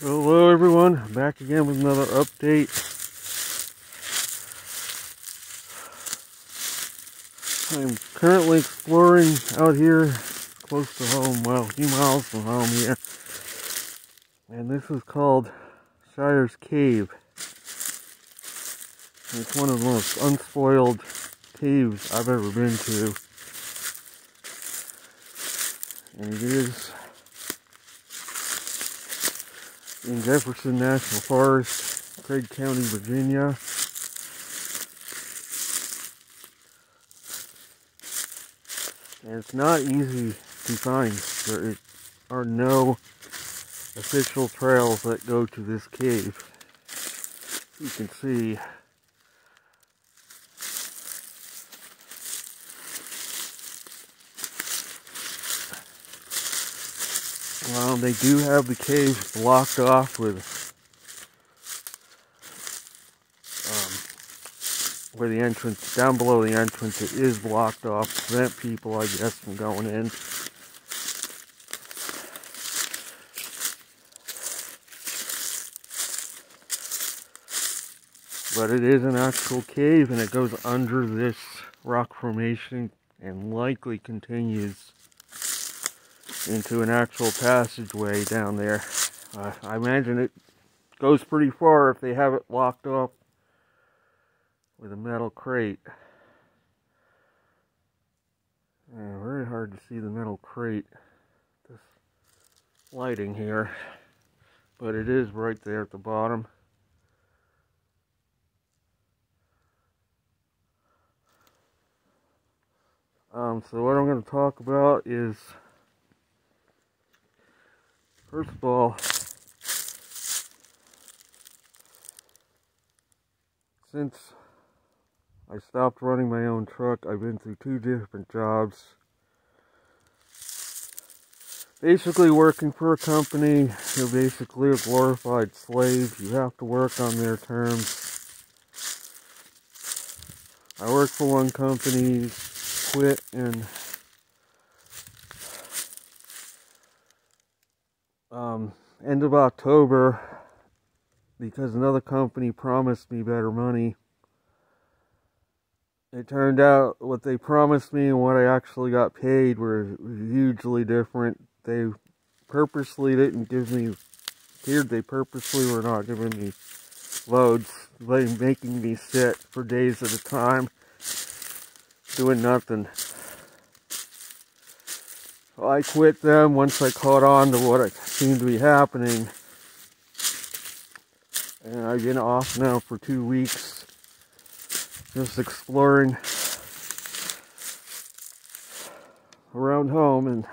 Hello everyone, back again with another update. I'm currently exploring out here close to home, well, a few miles from home here. And this is called Shires Cave. It's one of the most unspoiled caves I've ever been to. And it is in Jefferson National Forest, Craig County, Virginia. And it's not easy to find. There are no official trails that go to this cave. You can see Well, they do have the cave blocked off with um, where the entrance, down below the entrance, it is blocked off to prevent people, I guess, from going in. But it is an actual cave and it goes under this rock formation and likely continues into an actual passageway down there. Uh, I imagine it goes pretty far if they have it locked up with a metal crate. Yeah, very hard to see the metal crate. This lighting here. But it is right there at the bottom. Um, so what I'm going to talk about is First of all, since I stopped running my own truck, I've been through two different jobs. Basically working for a company, you're basically a glorified slave. You have to work on their terms. I worked for one company, quit, and um, end of October because another company promised me better money. It turned out what they promised me and what I actually got paid were hugely different. They purposely didn't give me, appeared they purposely were not giving me loads, making me sit for days at a time, doing nothing. I quit them once I caught on to what seemed to be happening. And I've been off now for two weeks, just exploring around home and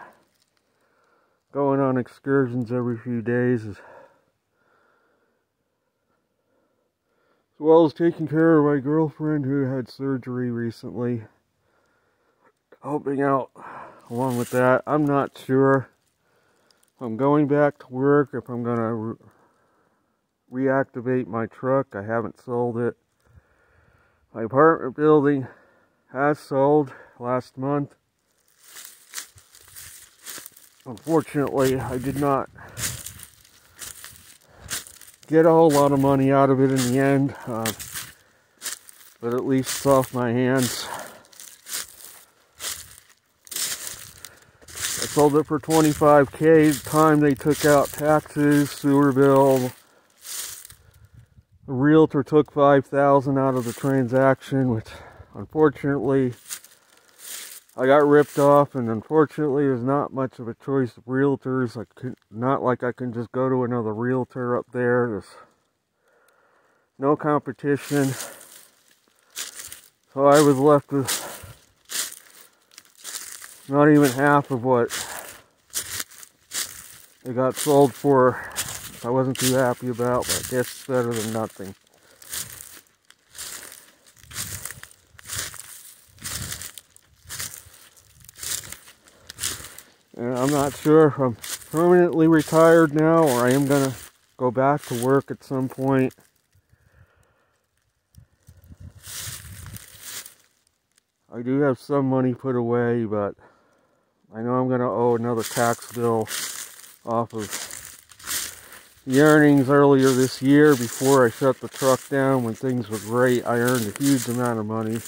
going on excursions every few days. As well as taking care of my girlfriend who had surgery recently. Helping out along with that, I'm not sure if I'm going back to work, if I'm going to re reactivate my truck. I haven't sold it. My apartment building has sold last month. Unfortunately, I did not get a whole lot of money out of it in the end, uh, but at least it's off my hands. Sold it for 25k. The time they took out taxes, sewer bill. The realtor took 5,000 out of the transaction, which unfortunately I got ripped off, and unfortunately there's not much of a choice of realtors. I could, not like I can just go to another realtor up there. There's no competition. So I was left with not even half of what it got sold for. I wasn't too happy about, but I guess it's better than nothing. And I'm not sure if I'm permanently retired now or I am going to go back to work at some point. I do have some money put away, but I know I'm going to owe another tax bill off of the earnings earlier this year before I shut the truck down when things were great. I earned a huge amount of money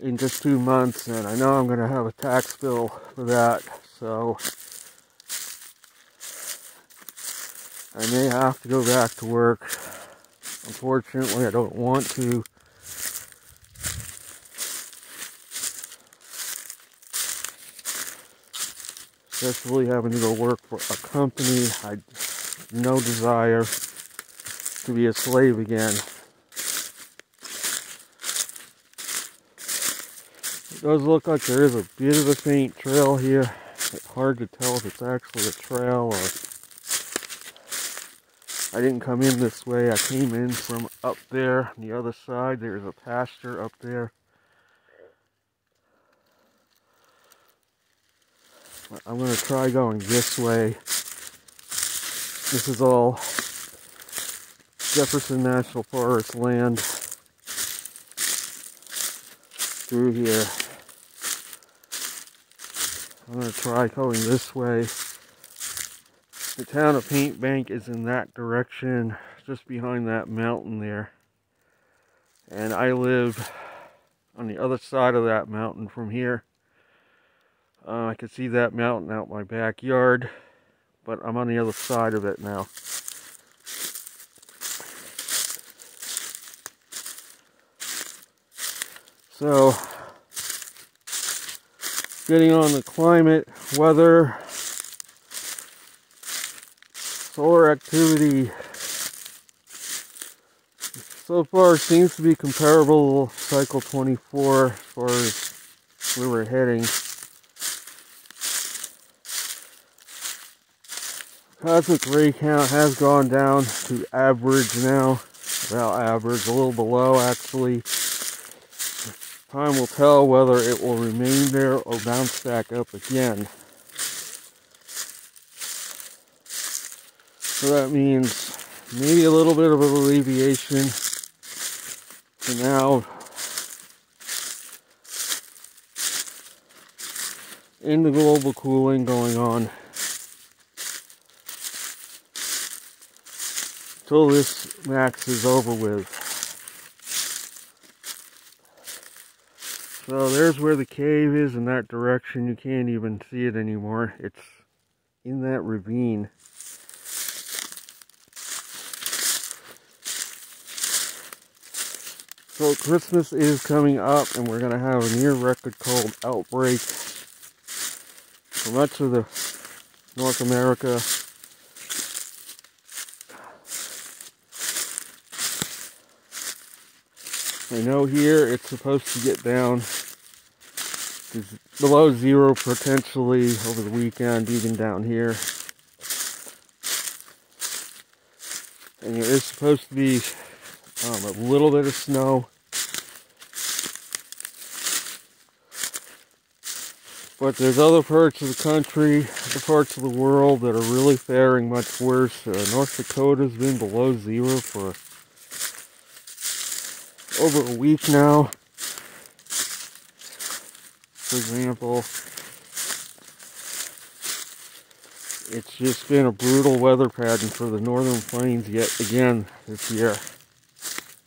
in just two months and I know I'm going to have a tax bill for that. So I may have to go back to work. Unfortunately, I don't want to. Especially having to go work for a company. I no desire to be a slave again. It does look like there is a bit of a faint trail here. It's hard to tell if it's actually a trail or I didn't come in this way. I came in from up there on the other side. There's a pasture up there. I'm going to try going this way. This is all Jefferson National Forest land through here. I'm going to try going this way. The town of Paint Bank is in that direction, just behind that mountain there. And I live on the other side of that mountain from here. Uh, I can see that mountain out my backyard, but I'm on the other side of it now. So, getting on the climate, weather, solar activity so far seems to be comparable cycle 24 as far as we were heading. Cosmic ray count has gone down to average now, about average, a little below actually. Time will tell whether it will remain there or bounce back up again. So that means maybe a little bit of alleviation for now. In the global cooling going on. Till this max is over with. So there's where the cave is in that direction. You can't even see it anymore. It's in that ravine. So Christmas is coming up and we're going to have a near record cold outbreak for much of the North America. I know here it's supposed to get down to below zero potentially over the weekend, even down here. And there is supposed to be um, a little bit of snow. But there's other parts of the country, other parts of the world that are really faring much worse. Uh, North Dakota's been below zero for over a week now. For example, it's just been a brutal weather pattern for the northern plains yet again this year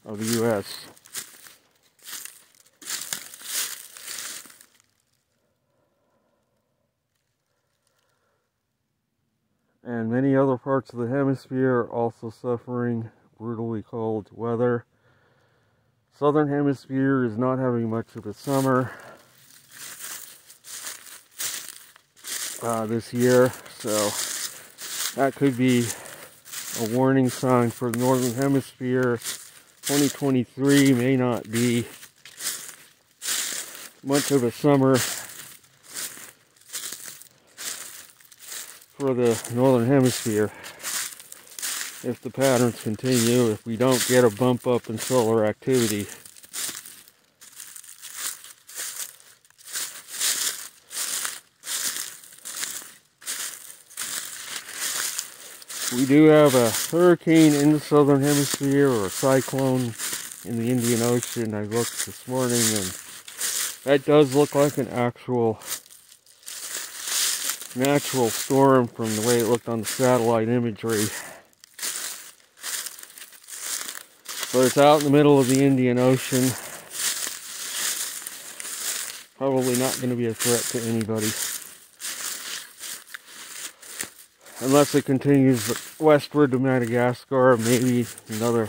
of the U.S. And many other parts of the hemisphere are also suffering brutally cold weather. Southern hemisphere is not having much of a summer uh, this year, so that could be a warning sign for the northern hemisphere. 2023 may not be much of a summer for the northern hemisphere if the patterns continue, if we don't get a bump up in solar activity. We do have a hurricane in the southern hemisphere or a cyclone in the Indian Ocean. I looked this morning and that does look like an actual natural storm from the way it looked on the satellite imagery. But it's out in the middle of the Indian Ocean. Probably not going to be a threat to anybody. Unless it continues westward to Madagascar, maybe another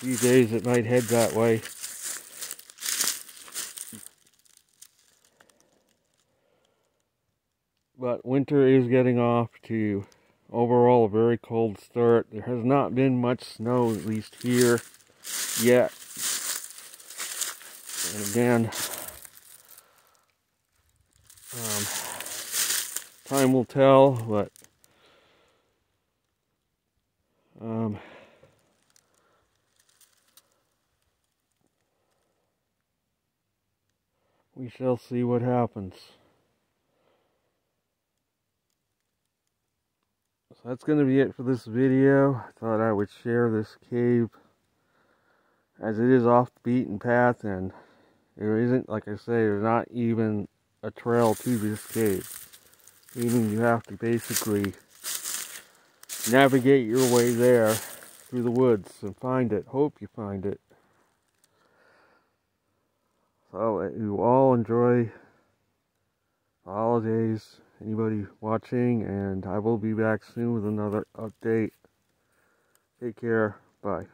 few days it might head that way. But winter is getting off to overall a very cold start. There has not been much snow, at least here, yet. And again, um, time will tell, but um, we shall see what happens. That's going to be it for this video. I thought I would share this cave as it is off the beaten path and there isn't, like I say, there's not even a trail to this cave. Meaning you have to basically navigate your way there through the woods and find it. Hope you find it. So you all enjoy holidays anybody watching, and I will be back soon with another update. Take care. Bye.